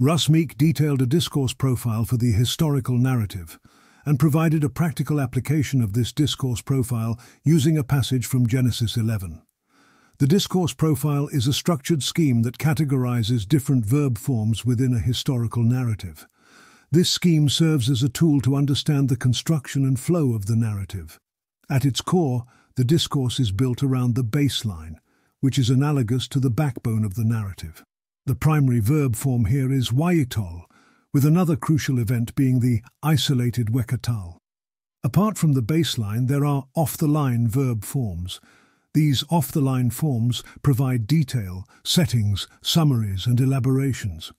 Russ Meek detailed a discourse profile for the historical narrative and provided a practical application of this discourse profile using a passage from Genesis 11. The discourse profile is a structured scheme that categorizes different verb forms within a historical narrative. This scheme serves as a tool to understand the construction and flow of the narrative. At its core, the discourse is built around the baseline, which is analogous to the backbone of the narrative. The primary verb form here is wayyiqtol, with another crucial event being the isolated wekatal. Apart from the baseline, there are off-the-line verb forms. These off-the-line forms provide detail, settings, summaries and elaborations.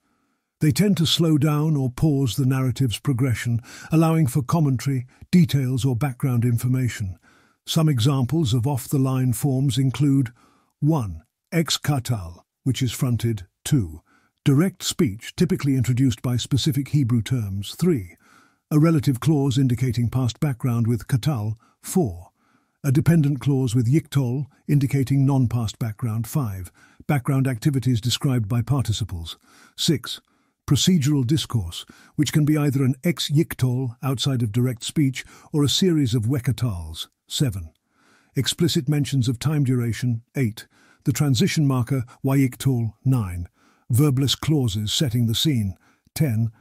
They tend to slow down or pause the narrative's progression, allowing for commentary, details or background information. Some examples of off-the-line forms include 1. Ex katal, which is fronted 2. Direct speech, typically introduced by specific Hebrew terms 3. A relative clause indicating past background with katal 4. A dependent clause with yiktol indicating non-past background 5. Background activities described by participles 6 procedural discourse, which can be either an ex yiktol outside of direct speech or a series of wekatals. 7. Explicit mentions of time duration. 8. The transition marker yiktol, 9. Verbless clauses setting the scene. 10.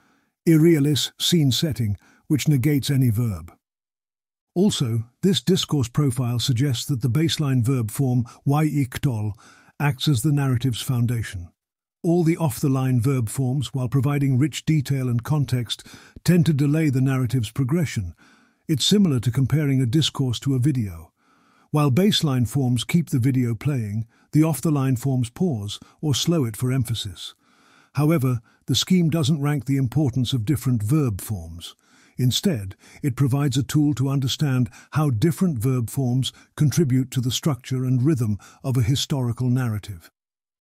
Irrealis scene setting, which negates any verb. Also, this discourse profile suggests that the baseline verb form wayyiqtol acts as the narrative's foundation. All the off-the-line verb forms, while providing rich detail and context, tend to delay the narrative's progression. It's similar to comparing a discourse to a video. While baseline forms keep the video playing, the off-the-line forms pause or slow it for emphasis. However, the scheme doesn't rank the importance of different verb forms. Instead, it provides a tool to understand how different verb forms contribute to the structure and rhythm of a historical narrative.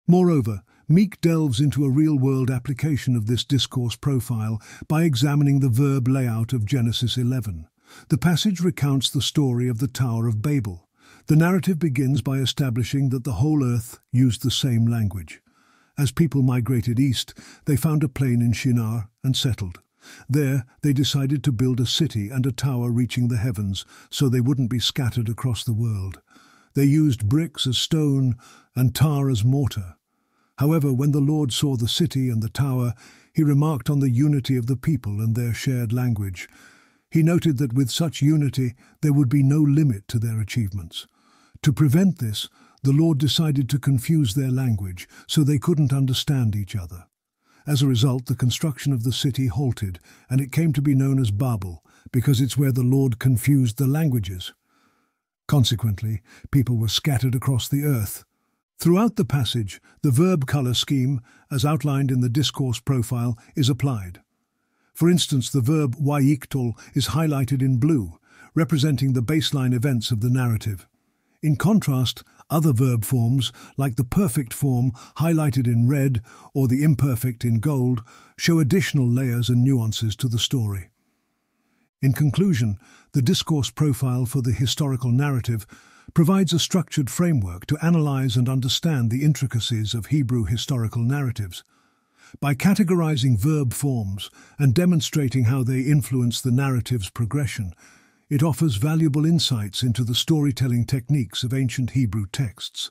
Moreover, Meek delves into a real-world application of this discourse profile by examining the verb layout of Genesis 11. The passage recounts the story of the Tower of Babel. The narrative begins by establishing that the whole earth used the same language. As people migrated east, they found a plain in Shinar and settled. There, they decided to build a city and a tower reaching the heavens so they wouldn't be scattered across the world. They used bricks as stone and tar as mortar. However, when the Lord saw the city and the tower, he remarked on the unity of the people and their shared language. He noted that with such unity, there would be no limit to their achievements. To prevent this, the Lord decided to confuse their language so they couldn't understand each other. As a result, the construction of the city halted, and it came to be known as Babel, because it's where the Lord confused the languages. Consequently, people were scattered across the earth, Throughout the passage, the verb colour scheme, as outlined in the discourse profile, is applied. For instance, the verb wayyiqtol is highlighted in blue, representing the baseline events of the narrative. In contrast, other verb forms, like the perfect form highlighted in red or the imperfect in gold, show additional layers and nuances to the story. In conclusion, the discourse profile for the historical narrative provides a structured framework to analyze and understand the intricacies of Hebrew historical narratives. By categorizing verb forms and demonstrating how they influence the narrative's progression, it offers valuable insights into the storytelling techniques of ancient Hebrew texts.